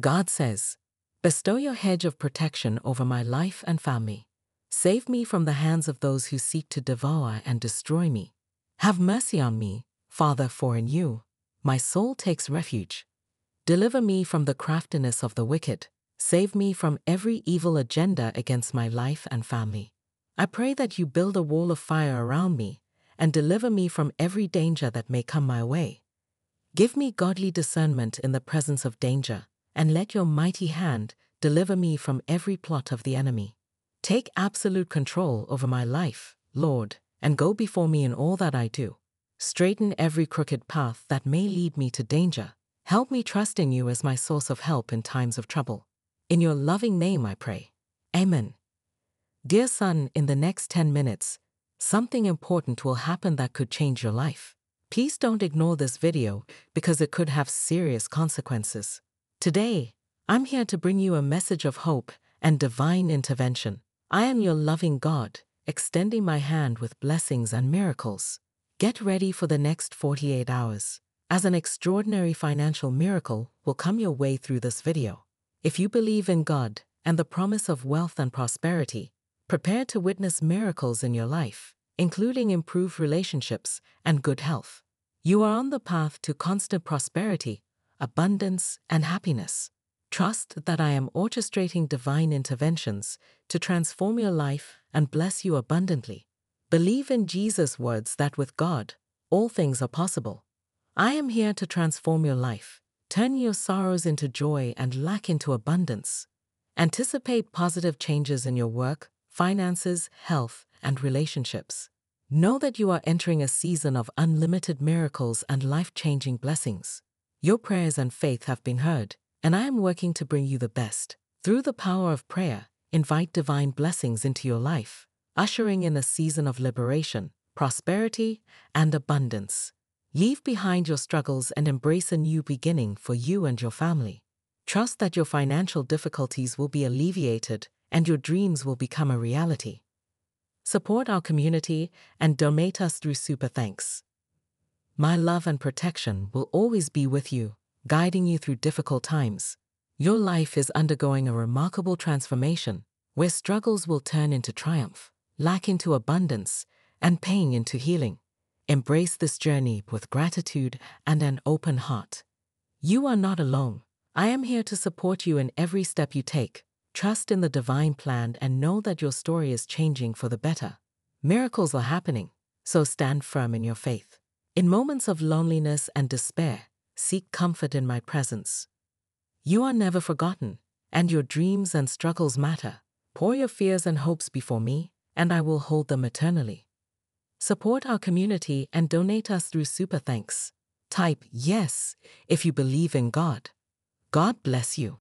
God says, Bestow your hedge of protection over my life and family. Save me from the hands of those who seek to devour and destroy me. Have mercy on me, Father, for in you my soul takes refuge. Deliver me from the craftiness of the wicked. Save me from every evil agenda against my life and family. I pray that you build a wall of fire around me and deliver me from every danger that may come my way. Give me godly discernment in the presence of danger, and let your mighty hand deliver me from every plot of the enemy. Take absolute control over my life, Lord, and go before me in all that I do. Straighten every crooked path that may lead me to danger. Help me trust in you as my source of help in times of trouble. In your loving name I pray. Amen. Dear son, in the next 10 minutes, something important will happen that could change your life. Please don't ignore this video because it could have serious consequences. Today, I'm here to bring you a message of hope and divine intervention. I am your loving God, extending my hand with blessings and miracles. Get ready for the next 48 hours, as an extraordinary financial miracle will come your way through this video. If you believe in God and the promise of wealth and prosperity, prepare to witness miracles in your life, including improved relationships and good health. You are on the path to constant prosperity, abundance, and happiness. Trust that I am orchestrating divine interventions to transform your life and bless you abundantly. Believe in Jesus' words that with God, all things are possible. I am here to transform your life, turn your sorrows into joy and lack into abundance. Anticipate positive changes in your work, finances, health, and relationships. Know that you are entering a season of unlimited miracles and life changing blessings. Your prayers and faith have been heard, and I am working to bring you the best. Through the power of prayer, invite divine blessings into your life, ushering in a season of liberation, prosperity, and abundance. Leave behind your struggles and embrace a new beginning for you and your family. Trust that your financial difficulties will be alleviated and your dreams will become a reality. Support our community and donate us through Super Thanks. My love and protection will always be with you, guiding you through difficult times. Your life is undergoing a remarkable transformation where struggles will turn into triumph, lack into abundance, and pain into healing. Embrace this journey with gratitude and an open heart. You are not alone. I am here to support you in every step you take. Trust in the divine plan and know that your story is changing for the better. Miracles are happening, so stand firm in your faith. In moments of loneliness and despair, seek comfort in my presence. You are never forgotten, and your dreams and struggles matter. Pour your fears and hopes before me, and I will hold them eternally. Support our community and donate us through Super Thanks. Type yes if you believe in God. God bless you.